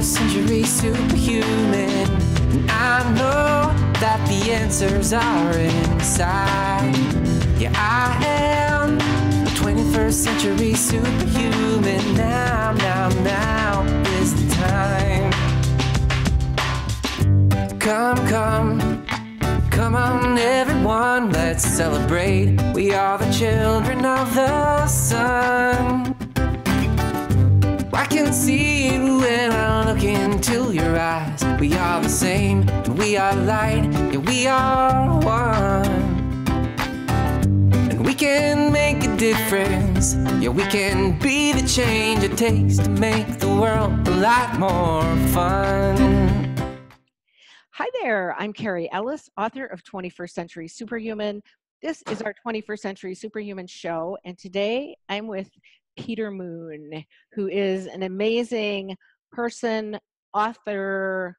21st century superhuman. And I know that the answers are inside. Yeah, I am a 21st century superhuman. Now, now, now is the time. Come, come, come on, everyone, let's celebrate. We are the children of the sun. I can see you when I look into your eyes. We are the same, and we are light, yeah, we are one. And we can make a difference, yeah, we can be the change it takes to make the world a lot more fun. Hi there, I'm Cary Ellis, author of 21st Century Superhuman. This is our 21st Century Superhuman show, and today I'm with Peter Moon, who is an amazing person, author,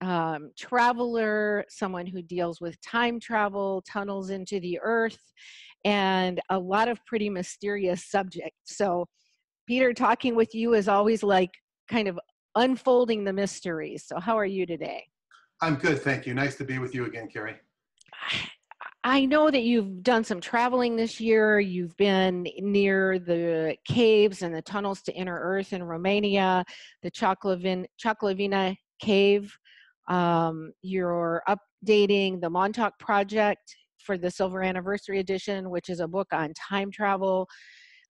um, traveler, someone who deals with time travel, tunnels into the earth, and a lot of pretty mysterious subjects. So, Peter, talking with you is always like kind of unfolding the mysteries. So, how are you today? I'm good, thank you. Nice to be with you again, Cary. I know that you've done some traveling this year. You've been near the caves and the tunnels to inner earth in Romania, the Cioclovina cave. Um, you're updating the Montauk Project for the Silver Anniversary Edition, which is a book on time travel.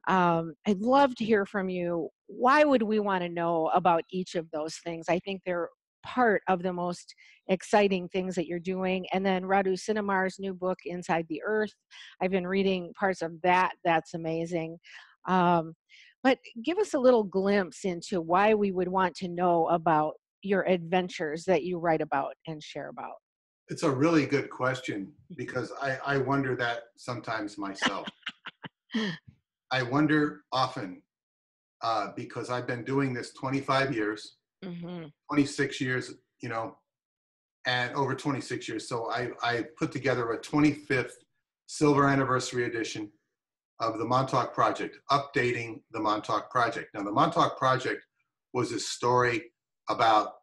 Um, I'd love to hear from you. Why would we want to know about each of those things? I think they're part of the most exciting things that you're doing. And then Radu Cinamar's new book, Inside the Earth. I've been reading parts of that. That's amazing. Um, but give us a little glimpse into why we would want to know about your adventures that you write about and share about. It's a really good question because I, I wonder that sometimes myself. I wonder often uh, because I've been doing this 25 years mm-hmm. 26 years, you know, and over 26 years. So I, I put together a 25th silver anniversary edition of the Montauk Project, updating the Montauk Project. Now, the Montauk Project was a story about,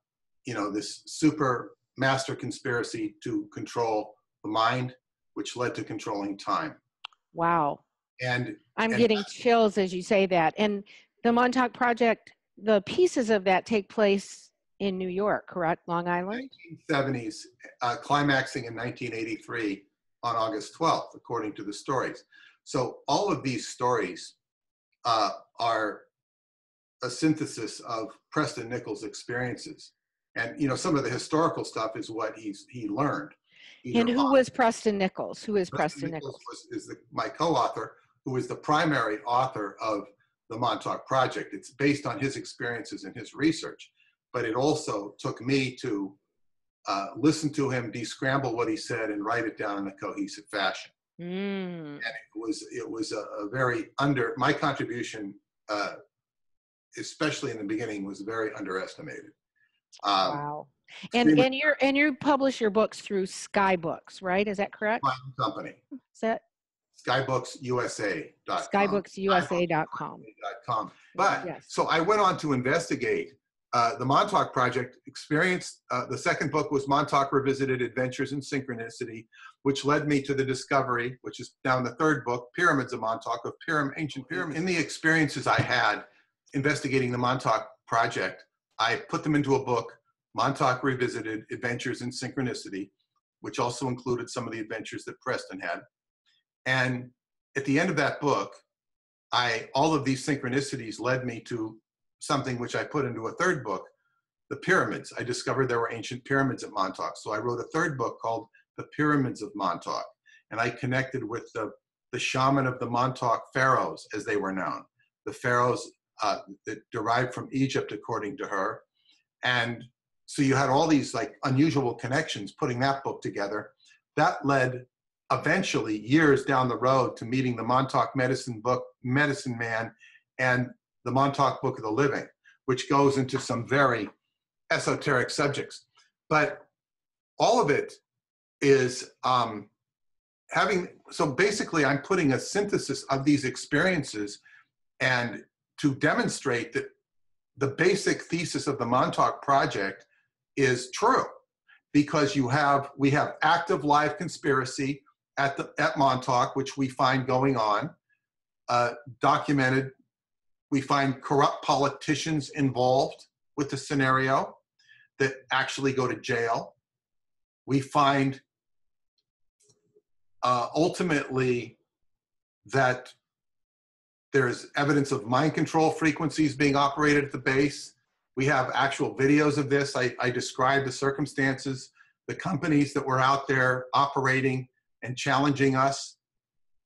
you know, this super master conspiracy to control the mind, which led to controlling time. Wow. And I'm and, getting chills as you say that. And the Montauk Project the pieces of that take place in New York, correct? Long Island? 1970s, uh, climaxing in 1983 on August 12th, according to the stories. So all of these stories uh, are a synthesis of Preston Nichols' experiences. And you know, some of the historical stuff is what he's he learned. And who on. was Preston Nichols? Who is Preston, Preston Nichols? Nichols? Was, is the, my co-author, who is the primary author of the Montauk Project. It's based on his experiences and his research, but it also took me to uh, listen to him, descramble what he said, and write it down in a cohesive fashion. Mm. And it was it was a, a very under my contribution, uh, especially in the beginning, was very underestimated. Um, wow. And and you and you publish your books through Sky Books, right? Is that correct? My company. Is that skybooks.usa.com. Skybooks.usa.com. But yes. so I went on to investigate uh, the Montauk Project. Experience. Uh, the second book was Montauk Revisited: Adventures in Synchronicity, which led me to the discovery, which is now in the third book, Pyramids of Montauk of Pyram- ancient pyramids. In the experiences I had investigating the Montauk Project, I put them into a book, Montauk Revisited: Adventures in Synchronicity, which also included some of the adventures that Preston had. And at the end of that book, I all of these synchronicities led me to something which I put into a third book, the pyramids. I discovered there were ancient pyramids at Montauk. So I wrote a third book called The Pyramids of Montauk. And I connected with the, the shaman of the Montauk pharaohs, as they were known, the pharaohs uh, that derived from Egypt, according to her. And so you had all these like unusual connections putting that book together. That led eventually years down the road to meeting the Montauk Medicine Book, Medicine Man, and the Montauk Book of the Living, which goes into some very esoteric subjects. But all of it is um, having, so basically, I'm putting a synthesis of these experiences and to demonstrate that the basic thesis of the Montauk Project is true because you have we have active live conspiracy at the at Montauk, which we find going on, uh, documented. We find corrupt politicians involved with the scenario that actually go to jail. We find uh, ultimately that there's evidence of mind control frequencies being operated at the base. We have actual videos of this. I, I described the circumstances, the companies that were out there operating and challenging us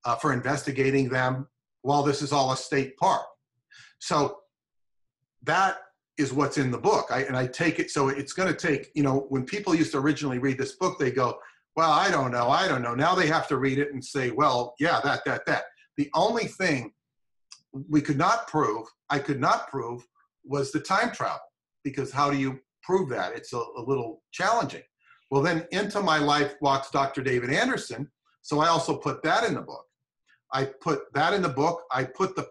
uh, for investigating them while this is all a state park. So that is what's in the book. I, and I take it, so it's going to take, you know, when people used to originally read this book, they go, well, I don't know, I don't know. Now they have to read it and say, well, yeah, that, that, that. The only thing we could not prove, I could not prove, was the time travel. Because how do you prove that? It's a, a little challenging. Well, then into my life walks Dr. David Anderson. So I also put that in the book. I put that in the book. I put the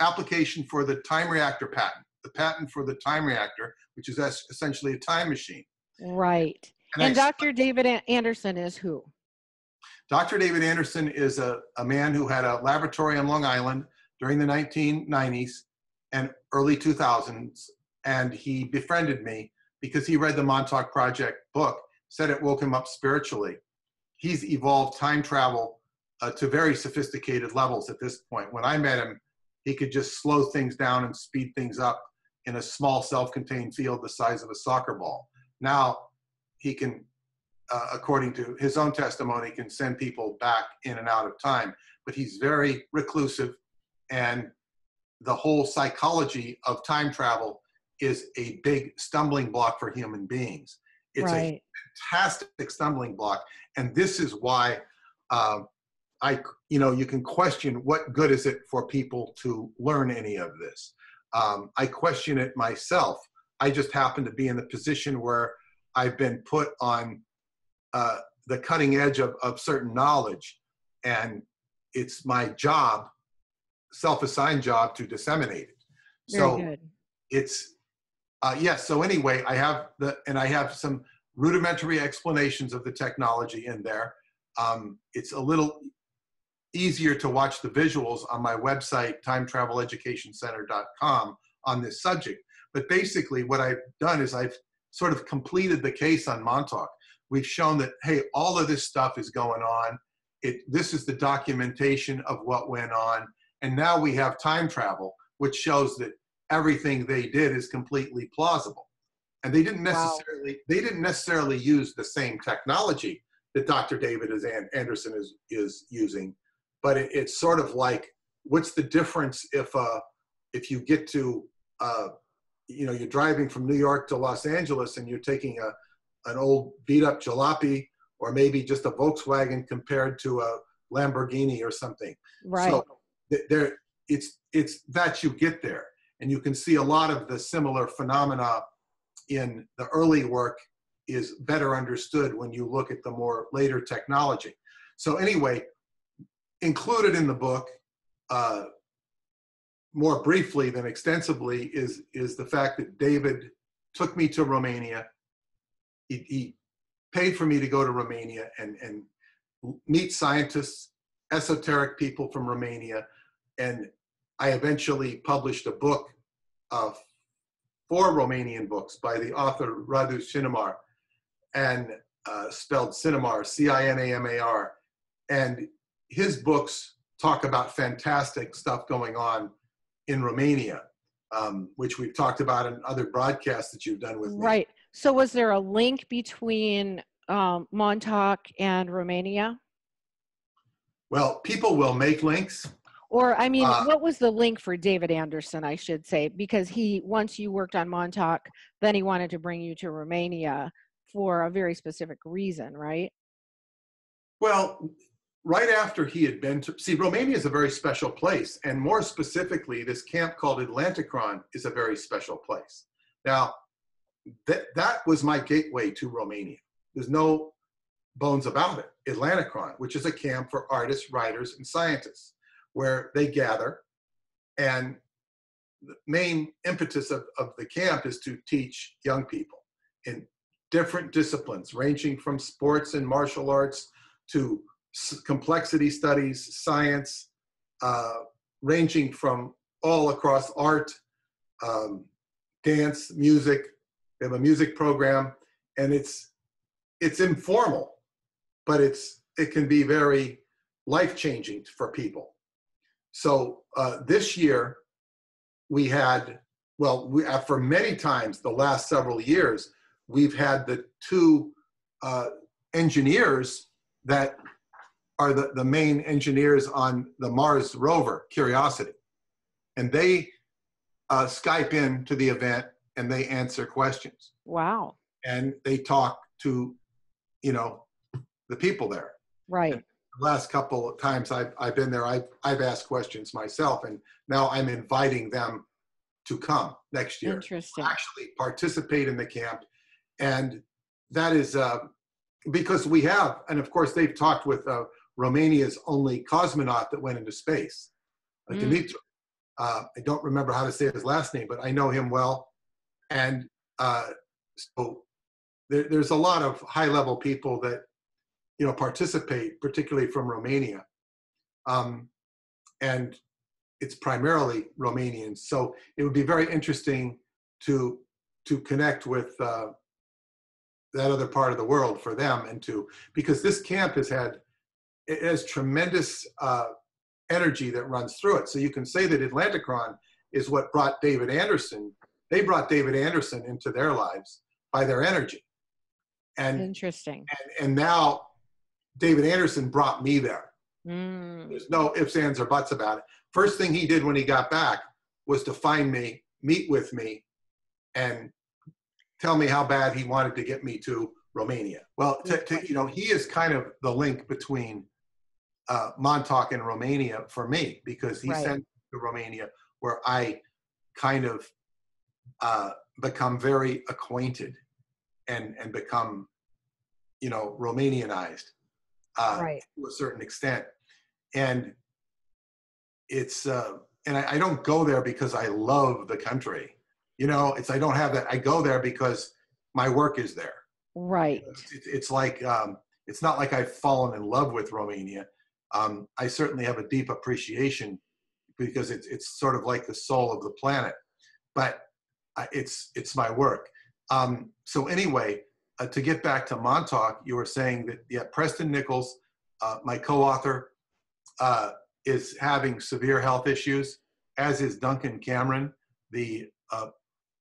application for the time reactor patent, the patent for the time reactor, which is essentially a time machine. Right. And, and Dr. David Anderson is who? Dr. David Anderson is a, a man who had a laboratory on Long Island during the 1990s and early 2000s, and he befriended me because he read the Montauk Project book, said it woke him up spiritually. He's evolved time travel uh, to very sophisticated levels at this point. When I met him, he could just slow things down and speed things up in a small self-contained field the size of a soccer ball. Now he can, uh, according to his own testimony, can send people back in and out of time. But he's very reclusive, and the whole psychology of time travel is a big stumbling block for human beings. It's right. a fantastic stumbling block, and this is why uh, I, you know, you can question what good is it for people to learn any of this. Um, I question it myself. I just happen to be in the position where I've been put on uh, the cutting edge of, of certain knowledge, and it's my job, self-assigned job, to disseminate it. Very so good. it's uh, yes. So anyway, I have the and I have some rudimentary explanations of the technology in there. Um, it's a little easier to watch the visuals on my website, timetraveleducationcenter.com, on this subject. But basically, what I've done is I've sort of completed the case on Montauk. We've shown that, hey, all of this stuff is going on. It, this is the documentation of what went on. And now we have time travel, which shows that everything they did is completely plausible. And they didn't necessarily wow. they didn't necessarily use the same technology that Dr. David is and Anderson is is using, but it, it's sort of like what's the difference if uh if you get to uh you know you're driving from New York to Los Angeles and you're taking a an old beat up jalopy or maybe just a Volkswagen compared to a Lamborghini or something. Right. So there it's it's that you get there and you can see a lot of the similar phenomena in the early work is better understood when you look at the more later technology. So anyway, included in the book, uh, more briefly than extensively, is, is the fact that David took me to Romania. He, he paid for me to go to Romania and, and meet scientists, esoteric people from Romania, and I eventually published a book of four Romanian books by the author Radu Cinamar, and uh, spelled Cinamar, C-I-N-A-M-A-R. And his books talk about fantastic stuff going on in Romania, um, which we've talked about in other broadcasts that you've done with me. Right. So was there a link between um, Montauk and Romania? Well, people will make links. Or, I mean, uh, what was the link for David Anderson, I should say? Because he, once you worked on Montauk, then he wanted to bring you to Romania for a very specific reason, right? Well, right after he had been to, see, Romania is a very special place. And more specifically, this camp called Atlantykron is a very special place. Now, that, that was my gateway to Romania. There's no bones about it. Atlantykron, which is a camp for artists, writers, and scientists where they gather and the main impetus of, of the camp is to teach young people in different disciplines, ranging from sports and martial arts to complexity studies, science, uh, ranging from all across art, um, dance, music. They have a music program, and it's it's informal, but it's it can be very life changing for people. So uh, this year, we had well, we uh, for many times the last several years, we've had the two uh, engineers that are the, the main engineers on the Mars rover, Curiosity. And they uh, Skype in to the event and they answer questions Wow. and they talk to, you know, the people there. Right. The last couple of times I've, I've been there, I've, I've asked questions myself and now I'm inviting them to come next year Interesting. actually participate in the camp. And that is uh, because we have, and of course, they've talked with uh, Romania's only cosmonaut that went into space, uh, Mm. Dimitri. Uh, I don't remember how to say his last name, but I know him well. And uh, so there, there's a lot of high level people that, you know, participate, particularly from Romania. Um, and it's primarily Romanians. So it would be very interesting to to connect with uh, that other part of the world for them and to because this camp has had it has tremendous uh, energy that runs through it. So you can say that Atlantykron is what brought David Anderson. They brought David Anderson into their lives by their energy, and Interesting. and, and now David Anderson brought me there. Mm. There's no ifs, ands, or buts about it. First thing he did when he got back was to find me, meet with me, and tell me how bad he wanted to get me to Romania. Well, to, to, you know, he is kind of the link between uh, Montauk and Romania for me because he Right. sent me to Romania where I kind of uh, become very acquainted and and become, you know, Romanianized uh, Right. to a certain extent. And it's uh, and I, I don't go there because I love the country. You know, it's I don't have that. I go there because my work is there. Right. It's, it's like um, it's not like I've fallen in love with Romania. Um, I certainly have a deep appreciation because it's it's sort of like the soul of the planet. But I, it's it's my work. Um, so anyway, uh, to get back to Montauk, you were saying that yeah, Preston Nichols, uh, my co-author, uh, is having severe health issues, as is Duncan Cameron, the uh,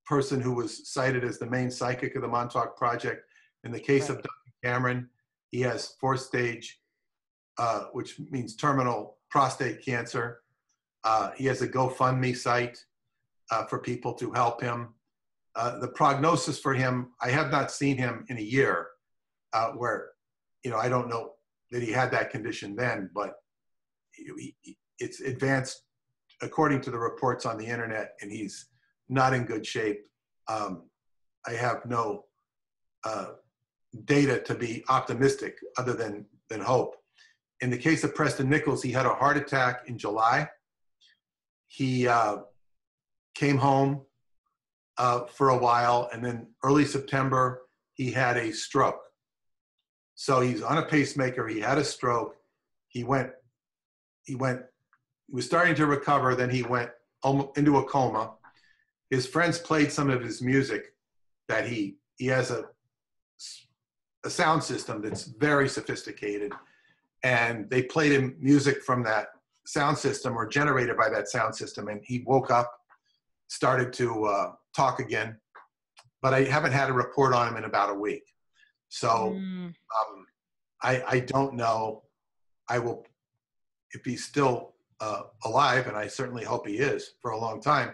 person who was cited as the main psychic of the Montauk Project. In the case of Duncan Cameron, he has fourth stage, uh, which means terminal prostate cancer. Uh, he has a GoFundMe site uh, for people to help him. Uh, the prognosis for him, I have not seen him in a year, uh, where, you know, I don't know that he had that condition then, but he, he- it's advanced according to the reports on the internet, and he's not in good shape. Um, I have no uh, data to be optimistic other than than hope. In the case of Preston Nichols, he had a heart attack in July. He uh, came home uh, for a while, and then early September he had a stroke. So he's on a pacemaker. He had a stroke. He went. He went. He was starting to recover. Then he went into a coma. His friends played some of his music that he he has a a sound system that's very sophisticated and they played him music from that sound system or generated by that sound system and he woke up started to uh, talk again but i haven't had a report on him in about a week so Mm. um, I, I don't know i will if he's still uh, alive and i certainly hope he is for a long time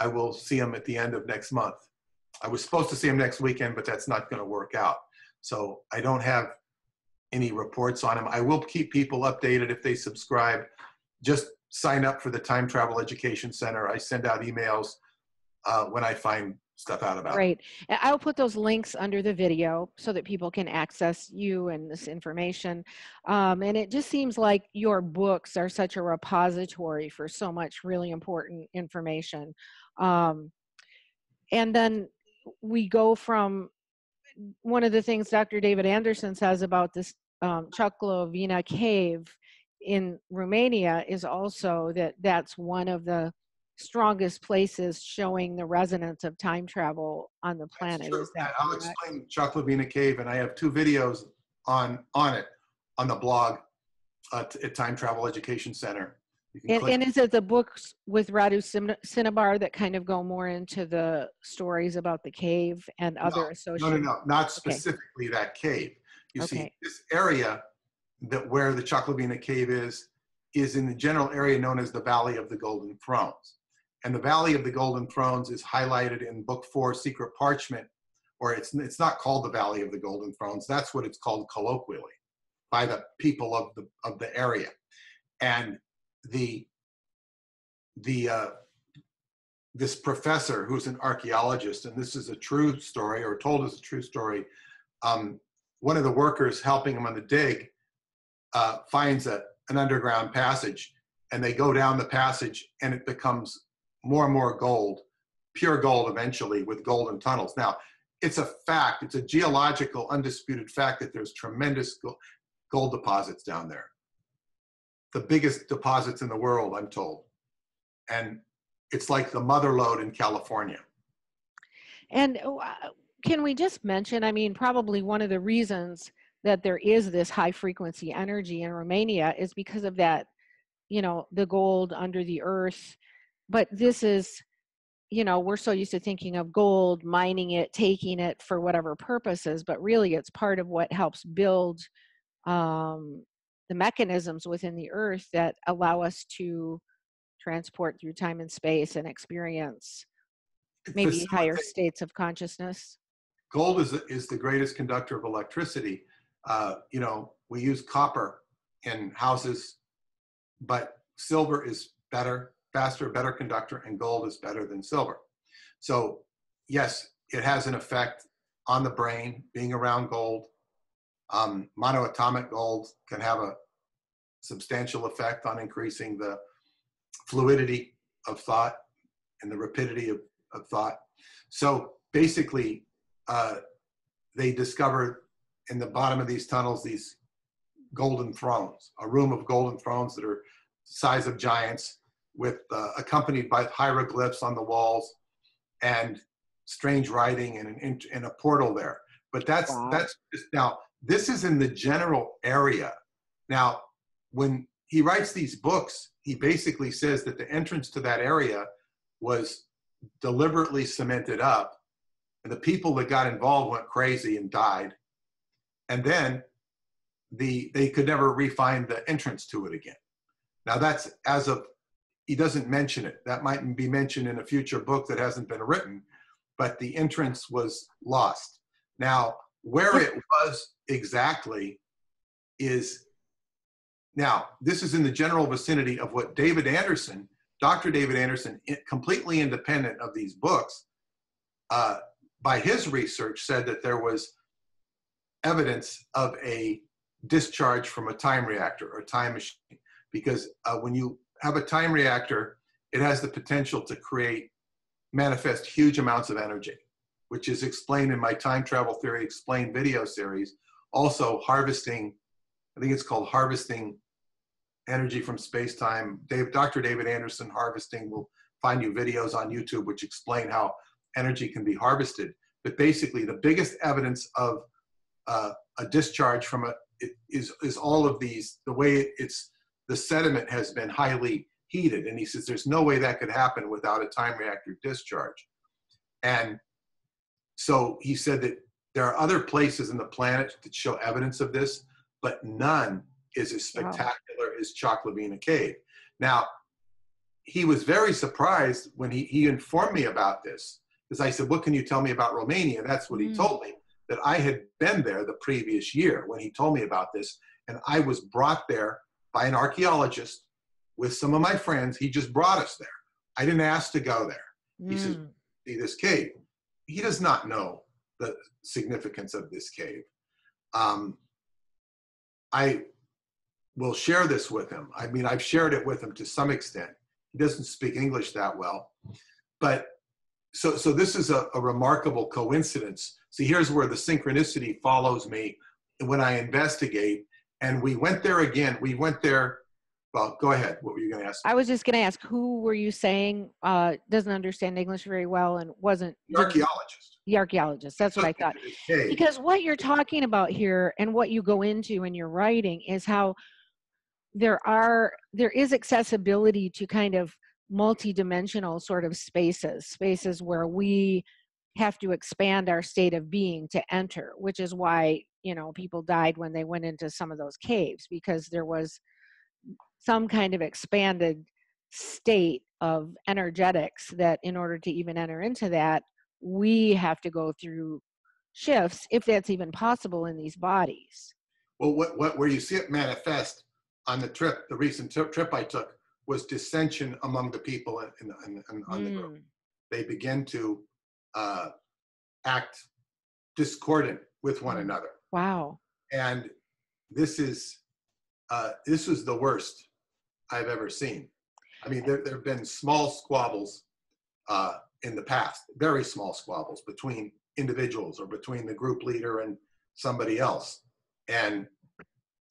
i will see him at the end of next month i was supposed to see him next weekend but that's not going to work out so I don't have any reports on him. I will keep people updated if they subscribe. Just sign up for the Time Travel Education Center. I send out emails uh, when I find stuff out about. Great. And I'll put those links under the video so that people can access you and this information. Um, and it just seems like your books are such a repository for so much really important information. Um, and then we go from one of the things Dr. David Anderson says about this um, cave in Romania is also that that's one of the strongest places showing the resonance of time travel on the planet. Is that I'll correct? explain Cioclovina Cave, and I have two videos on on it on the blog uh, at Time Travel Education Center. And, and is it the books with Radu Sim- Cinamar that kind of go more into the stories about the cave and other no, associated? no, no, no, not specifically that cave. You see, this area that where the Cioclovina Cave is is in the general area known as the Valley of the Golden Thrones. And the Valley of the Golden Thrones is highlighted in Book Four, Secret Parchment, or it's it's not called the Valley of the Golden Thrones. That's what it's called colloquially by the people of the of the area. And the the uh, this professor who's an archaeologist, and this is a true story or told as a true story. Um, one of the workers helping him on the dig uh, finds a, an underground passage, and they go down the passage, and it becomes more and more gold, pure gold eventually, with golden tunnels. Now, it's a fact, it's a geological, undisputed fact that there's tremendous gold deposits down there. The biggest deposits in the world, I'm told. And it's like the mother lode in California. And uh, can we just mention, I mean, probably one of the reasons that there is this high frequency energy in Romania is because of that, you know, the gold under the earth. But this is, you know, we're so used to thinking of gold, mining it, taking it for whatever purposes, but really it's part of what helps build um, the mechanisms within the earth that allow us to transport through time and space and experience maybe higher states of consciousness. Gold is, is the greatest conductor of electricity. Uh, you know, we use copper in houses, but silver is better, faster, better conductor, and gold is better than silver. So, yes, it has an effect on the brain, being around gold. Um, monoatomic gold can have a substantial effect on increasing the fluidity of thought and the rapidity of, of thought. So basically, uh, they discover in the bottom of these tunnels these golden thrones, a room of golden thrones that are size of giants, with uh, accompanied by hieroglyphs on the walls and strange writing and an and a portal there. But that's Wow. that's just, now this is in the general area. Now, when he writes these books, he basically says that the entrance to that area was deliberately cemented up, and the people that got involved went crazy and died. And then the they could never refine the entrance to it again. Now that's as of he doesn't mention it. That might be mentioned in a future book that hasn't been written, but the entrance was lost. Now, where it was exactly is now this is in the general vicinity of what David Anderson, Dr. David Anderson, completely independent of these books, uh, by his research said that there was evidence of a discharge from a time reactor or time machine because uh, when you have a time reactor, it has the potential to create, manifest huge amounts of energy, which is explained in my Time Travel Theory Explained video series. Also, harvesting, I think it's called Harvesting Energy from Space Time. Dave, Dr. David Anderson, Harvesting, will find you videos on YouTube which explain how energy can be harvested. But basically, the biggest evidence of uh, a discharge from a it is is all of these the way it's the sediment has been highly heated and he says there's no way that could happen without a time reactor discharge and so he said that there are other places in the planet that show evidence of this but none is as Wow. spectacular as Cioclovina Cave now he was very surprised when he, he informed me about this because I said, What can you tell me about Romania? That's what he Mm. told me that I had been there the previous year when he told me about this. And I was brought there by an archaeologist with some of my friends. He just brought us there. I didn't ask to go there. He says, Mm. See this cave. he does not know the significance of this cave. Um, I will share this with him. I mean, I've shared it with him to some extent. He doesn't speak English that well, but so so this is a, a remarkable coincidence. See, here's where the synchronicity follows me when I investigate. And we went there again. We went there. Well, go ahead. What were you going to ask? I was just going to ask, who were you saying uh, doesn't understand English very well and wasn't The archaeologist. the archaeologist? That's what I thought. Cave. because what you're talking about here and what you go into in your writing is how there are there is accessibility to kind of multidimensional sort of spaces spaces where we have to expand our state of being to enter which is why you know people died when they went into some of those caves because there was some kind of expanded state of energetics that in order to even enter into that we have to go through shifts if that's even possible in these bodies. Well, what, what, where you see it manifest on the trip, the recent trip, trip I took, was dissension among the people in, in, in, on the group. Mm, They begin to uh, act discordant with one Mm. another, wow and this is uh, this was the worst I've ever seen. I mean, there there have been small squabbles uh, in the past, very small squabbles between individuals or between the group leader and somebody else, and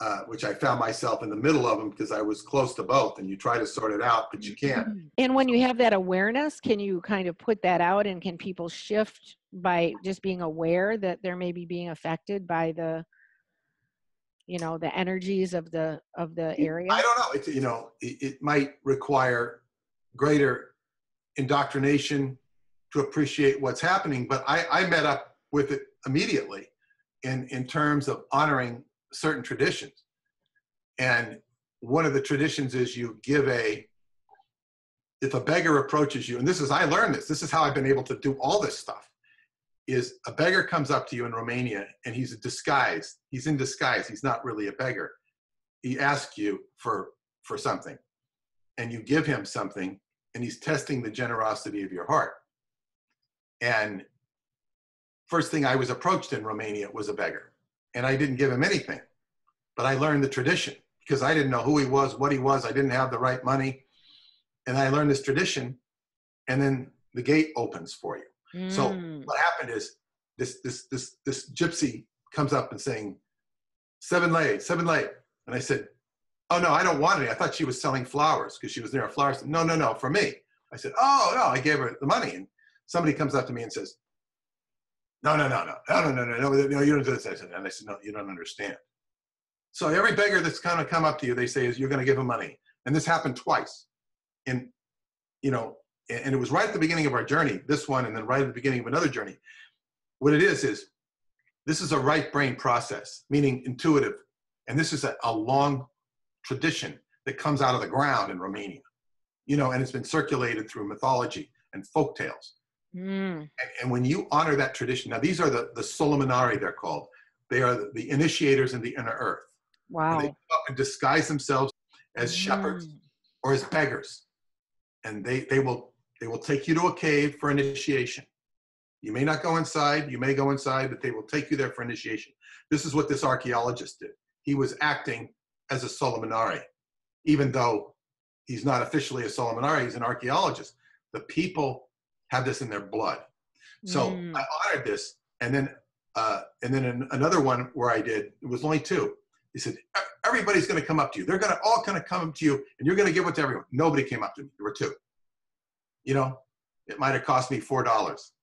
uh, which I found myself in the middle of them because I was close to both, and you try to sort it out, but you can't. and when you have that awareness can you kind of put that out and can people shift by just being aware that they're maybe being affected by the you know the energies of the of the area I don't know. It, you know, it, it might require greater indoctrination to appreciate what's happening, but I, I met up with it immediately in, in terms of honoring certain traditions. And one of the traditions is you give a, if a beggar approaches you, and this is, I learned this, this is how I've been able to do all this stuff, is a beggar comes up to you in Romania and he's disguised. He's in disguise. He's not really a beggar he asks you for for something and you give him something and he's testing the generosity of your heart and first thing i was approached in romania was a beggar and i didn't give him anything but i learned the tradition because i didn't know who he was what he was. I didn't have the right money. And i learned this tradition and then the gate opens for you. So Mm, what happened is this this this this gypsy comes up and saying seven lay seven lay and i said oh no i don't want any. I thought she was selling flowers because she was near a flower store. no no no for me. I said oh no i gave her the money. And somebody comes up to me and says no no no no. No no no no no, you don't do this I said, and i said no you don't understand. So every beggar that's kind of come up to you they say is you're going to give him money. And this happened twice. And you know and and it was right at the beginning of our journey, this one, and then right at the beginning of another journey. What it is is this is a right brain process, meaning intuitive, and this is a, a long tradition that comes out of the ground in Romania, you know, and it's been circulated through mythology and folk tales. Mm, And, and when you honor that tradition, now these are the the Solomonari, they're called. They are the, the initiators in the inner earth. And wow. they come up and disguise themselves as shepherds Mm, or as beggars. And they they will they will take you to a cave for initiation. You may not go inside you may go inside but they will take you there for initiation. This is what this archaeologist did. He was acting as a solomonari even though he's not officially a solomonari he's an archaeologist the people have this in their blood. So mm. i honored this and then uh, and then an, another one where i did it was only two. He said "E- everybody's going to come up to you. They're going to all kind of come up to you and you're going to give it to everyone. Nobody came up to me. There were two. You know it might have cost me four dollars.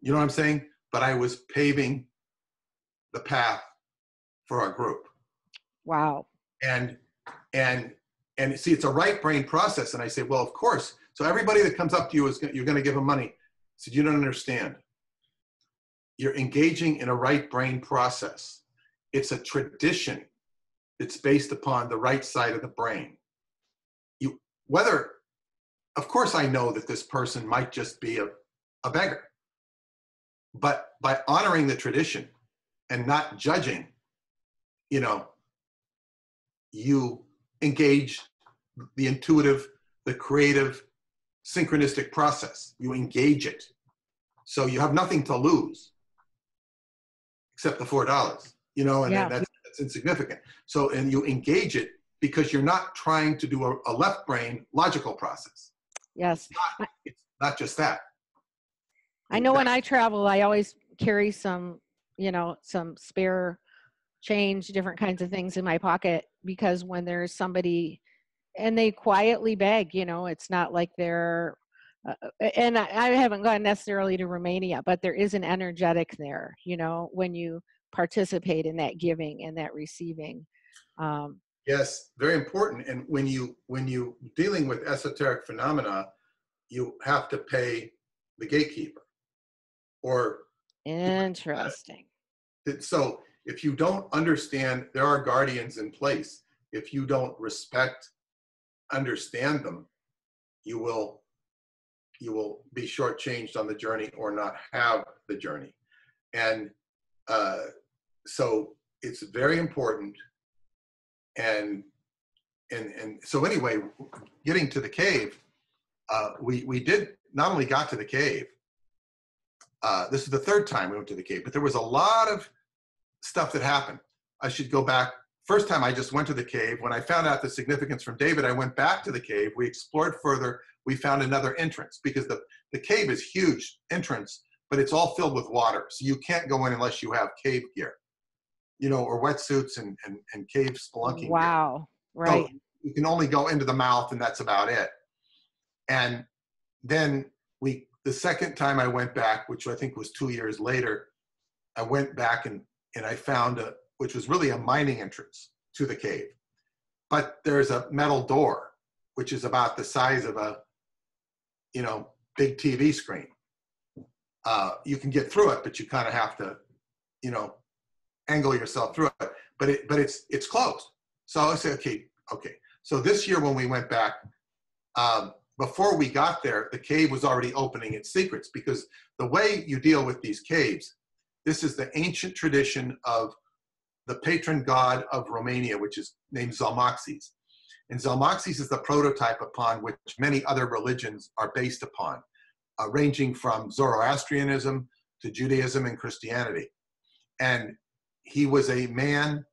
You know what i'm saying? But i was paving the path for our group. Wow. And and and see it's a right brain process and i say well of course so everybody that comes up to you is gonna, you're going to give them money. I said you don't understand. You're engaging in a right brain process. It's a tradition. It's based upon the right side of the brain. You whether of course i know that this person might just be a, a beggar. But by honoring the tradition and not judging you know you engage the intuitive, the creative, synchronistic process. You engage it. So you have nothing to lose except the four dollars. You know, and Yeah. that's, that's insignificant. So and you engage it because you're not trying to do a, a left brain logical process. Yes. It's not just that. I know when I travel, I always carry some, you know, some spare change, different kinds of things in my pocket because when there's somebody and they quietly beg, you know, it's not like they're, uh, and I, I haven't gone necessarily to Romania, but there is an energetic there, you know, when you participate in that giving and that receiving. Um, Yes, very important. And when you when you dealing with esoteric phenomena, you have to pay the gatekeeper. Or interesting. so if you don't understand, there are guardians in place. If you don't respect, understand them, you will you will be shortchanged on the journey or not have the journey. And uh, so it's very important. And and and so anyway, getting to the cave, uh, we we did not only got to the cave. Uh, this is the third time we went to the cave, but there was a lot of stuff that happened. I should go back. First time I just went to the cave. When I found out the significance from David, I went back to the cave. We explored further. We found another entrance because the, the cave is huge entrance, but it's all filled with water. So you can't go in unless you have cave gear, you know, or wetsuits and, and, and cave spelunking. gear. Wow. Right. you can only go into the mouth and that's about it. And then we, the second time I went back, which I think was two years later, I went back and, and I found a, which was really a mining entrance to the cave. But there's a metal door, which is about the size of a, you know, big TV screen. Uh, you can get through it, but you kind of have to, you know, angle yourself through it. But it, but it's it's closed. So I say, okay, okay. So this year when we went back, um, before we got there, the cave was already opening its secrets because the way you deal with these caves, this is the ancient tradition of the patron god of Romania, which is named Zalmoxis. And Zalmoxis is the prototype upon which many other religions are based upon, uh, ranging from Zoroastrianism to Judaism and Christianity. And he was a man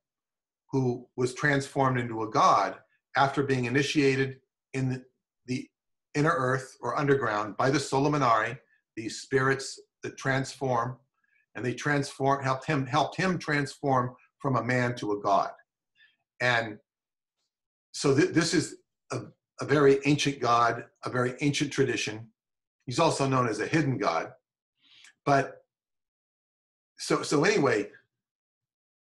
who was transformed into a god after being initiated in the, the inner earth or underground by the Solomonari, these spirits that transform, and they transform helped him helped him transform from a man to a god. And so th- this is a, a very ancient god, a very ancient tradition. He's also known as a hidden god. But so so anyway,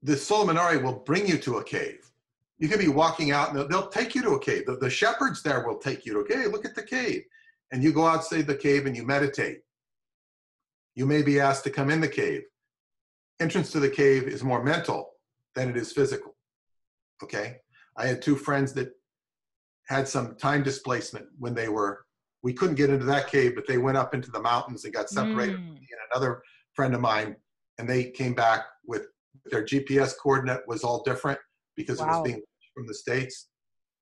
the Solomonari will bring you to a cave. You can be walking out and they'll, take you to a cave. The, the shepherds there will take you to, okay, look at the cave. And you go outside the cave and you meditate. You may be asked to come in the cave. Entrance to the cave is more mental than it is physical. Okay? I had two friends that had some time displacement when they were, we couldn't get into that cave, but they went up into the mountains and got separated Mm. and another friend of mine. And they came back with their GPS coordinate was all different because it was being from the States.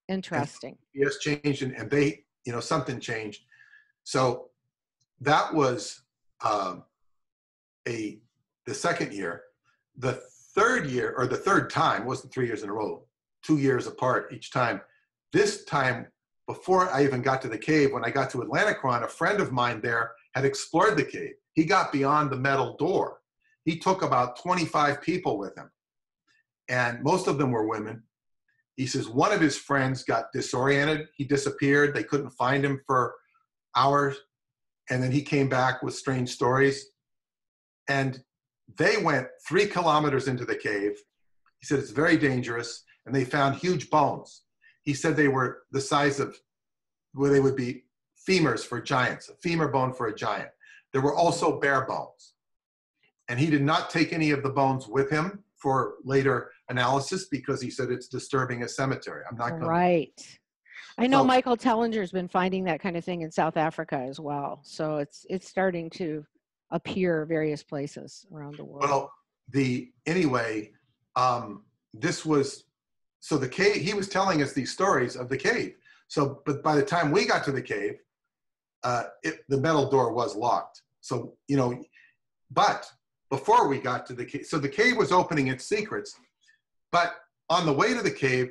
Interesting. GPS changed and, and they, you know, something changed. So that was um, a the second year. The third year or the third time wasn't three years in a row, two years apart each time. This time, before I even got to the cave, when I got to Atlantykron, a friend of mine there had explored the cave. He got beyond the metal door. He took about 25 people with him, and most of them were women. He says one of his friends got disoriented. He disappeared. They couldn't find him for hours. And then he came back with strange stories. And they went three kilometers into the cave. He said it's very dangerous. And they found huge bones. He said they were the size of where they would be femurs for giants, a femur bone for a giant. There were also bare bones. And he did not take any of the bones with him for later analysis because he said it's disturbing a cemetery. I'm not going to Right. I know So- Michael Tellinger's been finding that kind of thing in South Africa as well. So it's it's starting to appear various places around the world. Well, the anyway, um, this was so the cave. He was telling us these stories of the cave. So, but by the time we got to the cave, uh, it, the metal door was locked. So, you know, but before we got to the cave, so the cave was opening its secrets. But on the way to the cave,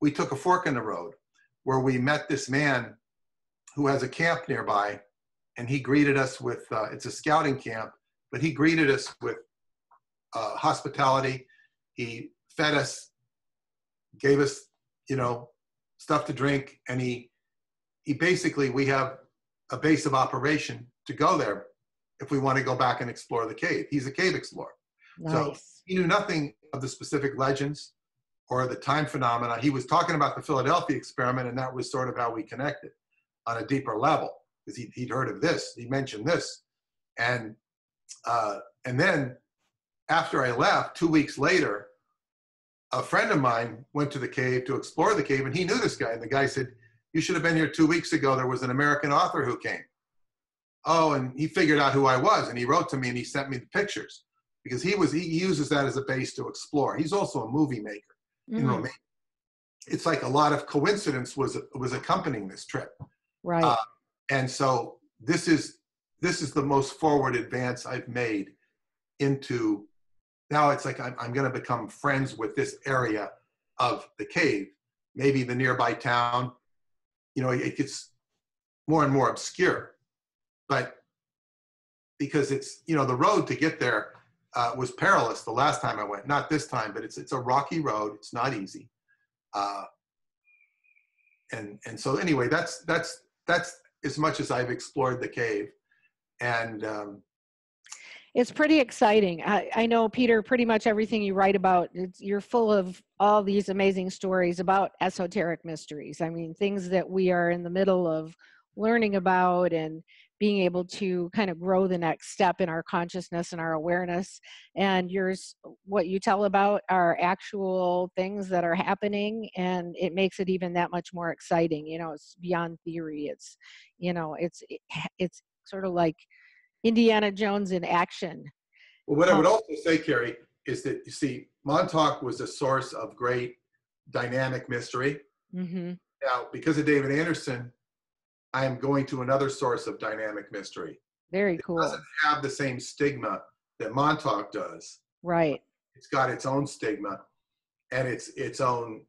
we took a fork in the road where we met this man who has a camp nearby. And he greeted us with, uh, it's a scouting camp, but he greeted us with uh, hospitality. He fed us, gave us, you know, stuff to drink, and he he basically we have a base of operation to go there if we want to go back and explore the cave. He's a cave explorer. Nice. So he knew nothing of the specific legends or the time phenomena. He was talking about the Philadelphia experiment, and that was sort of how we connected on a deeper level because he, he'd heard of this. He mentioned this, and uh, and then after I left, two weeks later, a friend of mine went to the cave to explore the cave, and he knew this guy. And the guy said, "You should have been here two weeks ago. There was an American author who came." Oh, and he figured out who I was, and he wrote to me and he sent me the pictures because he was he uses that as a base to explore. He's also a movie maker in Mhm. Romania. It's like a lot of coincidence was was accompanying this trip, Right. uh, and so this is this is the most forward advance I've made into. Now it's like I'm, I'm going to become friends with this area of the cave, maybe the nearby town. You know, it gets more and more obscure, but because it's you know the road to get there uh, was perilous the last time I went. Not this time, but it's it's a rocky road. It's not easy. Uh, and and so anyway, that's that's that's as much as I've explored the cave, and um, it's pretty exciting. I, I know, Peter, pretty much everything you write about, you're full of all these amazing stories about esoteric mysteries. I mean, things that we are in the middle of learning about and being able to kind of grow the next step in our consciousness and our awareness. And yours, what you tell about are actual things that are happening, and it makes it even that much more exciting. You know, it's beyond theory. It's, you know, it's it's sort of like Indiana Jones in action. Well, what I would Um, also say, Cary, is that you see, Montauk was a source of great dynamic mystery. hmm Now, because of David Anderson, I am going to another source of dynamic mystery. Very It cool. doesn't have the same stigma that Montauk does. Right. It's got its own stigma, and it's its own.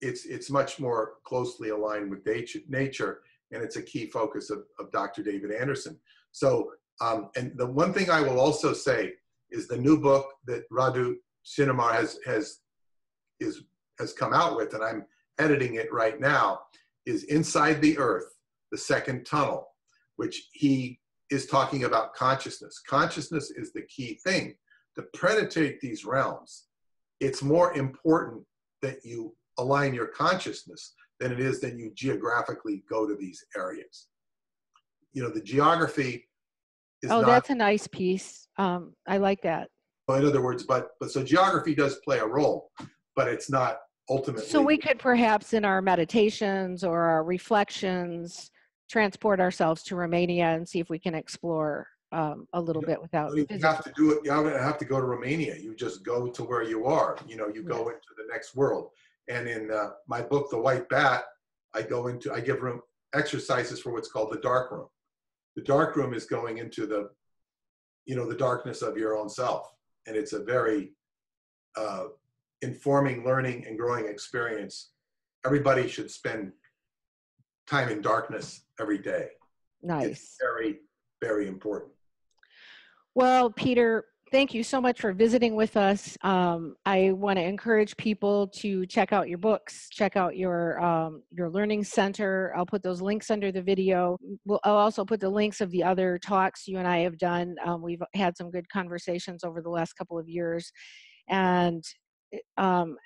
It's it's much more closely aligned with nature, nature and it's a key focus of, of Dr. David Anderson. So, um, and the one thing I will also say is the new book that Radu Cinamar has has is has come out with, and I'm editing it right now, is Inside the Earth, the Second Tunnel, which he is talking about consciousness. Consciousness is the key thing to penetrate these realms. It's more important that you align your consciousness than it is that you geographically go to these areas. You know, the geography is Oh, not that's a nice piece. Um, I like that. in other words, but but so geography does play a role, but it's not ultimately. So we could perhaps in our meditations or our reflections transport ourselves to Romania and see if we can explore um, a little bit without you physical. have to do it. You don't have to go to Romania. You just go to where you are. You know, you go into the next world. And in uh, my book, The White Bat, I go into. I give room exercises for what's called the dark room. The dark room is going into the, you know, the darkness of your own self, and it's a very uh, informing, learning, and growing experience. Everybody should spend time in darkness every day. Nice. It's very, very important. Well, Peter, thank you so much for visiting with us. Um, I want to encourage people to check out your books, check out your um, your learning center. I'll put those links under the video. We'll, I'll also put the links of the other talks you and I have done. Um, we've had some good conversations over the last couple of years, and um,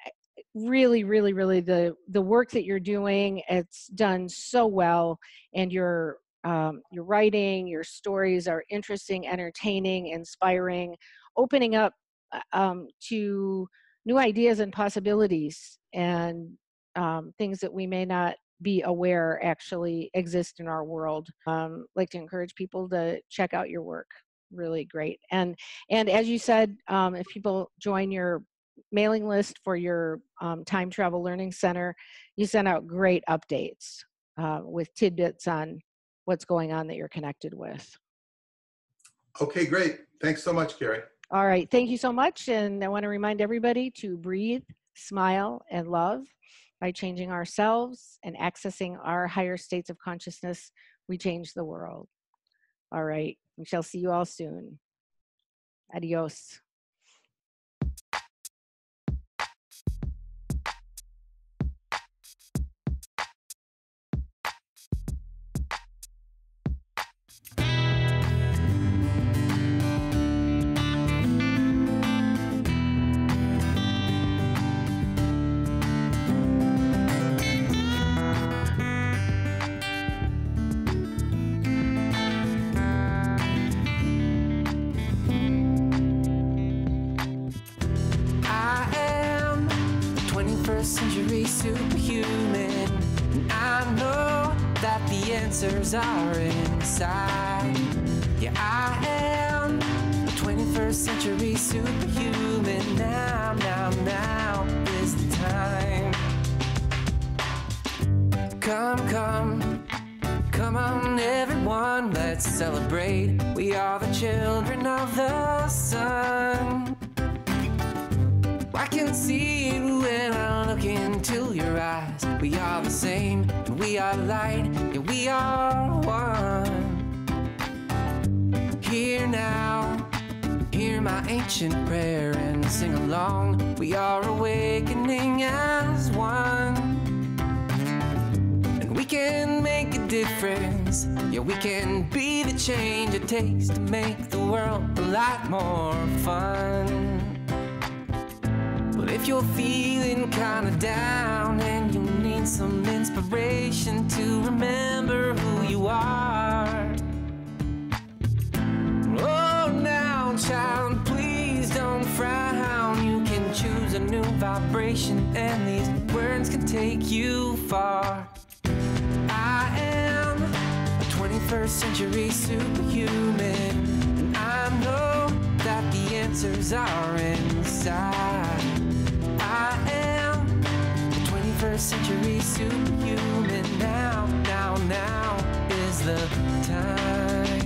really, really, really the the work that you're doing. It's done so well, and you're um, your writing, your stories are interesting, entertaining, inspiring, opening up uh, um, to new ideas and possibilities and um, things that we may not be aware actually exist in our world. Um, like to encourage people to check out your work. Really great. And and as you said, um, if people join your mailing list for your um, time travel learning center, you send out great updates uh, with tidbits on what's going on that you're connected with. Okay, great. Thanks so much, Cary. All right. Thank you so much. And I want to remind everybody to breathe, smile, and love. By changing ourselves and accessing our higher states of consciousness, we change the world. All right. We shall see you all soon. Adios. My ancient prayer and sing along. We are awakening as one. And we can make a difference. Yeah, we can be the change it takes to make the world a lot more fun. But if you're feeling kinda down and you need some inspiration to remember who you are. Oh, now, child, don't frown. You can choose a new vibration, and these words can take you far. I am a 21st century superhuman, and I know that the answers are inside. I am a 21st century superhuman. Now, now, now is the time.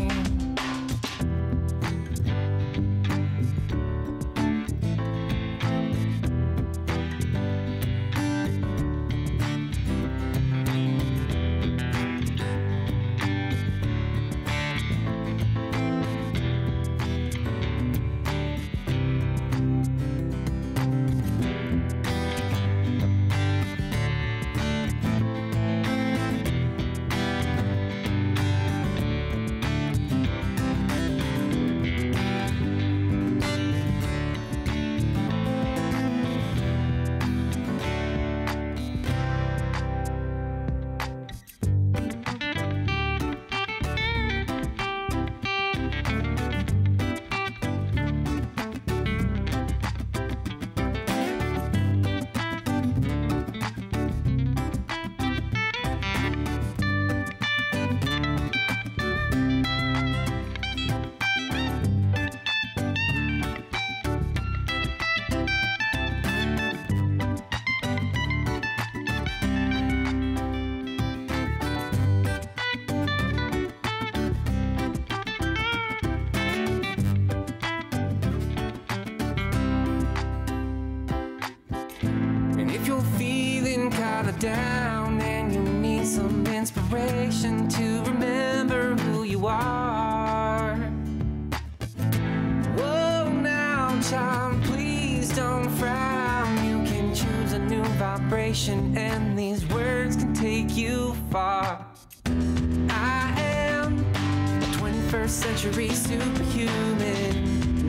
And these words can take you far. I am a 21st century superhuman.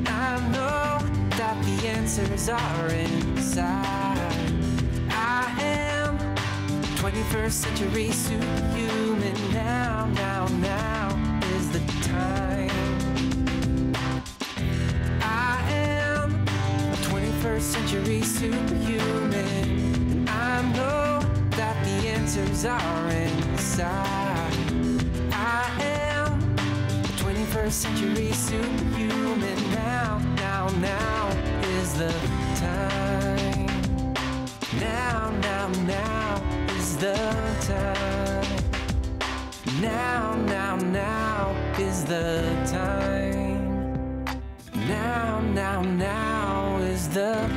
I know that the answers are inside. I am a 21st century superhuman. Now, now, now is the time. I am a 21st century superhuman. Answers are inside. I am a 21st century superhuman. Now, now, now is the time. Now, now, now is the time. Now, now, now is the time. Now, now, now is the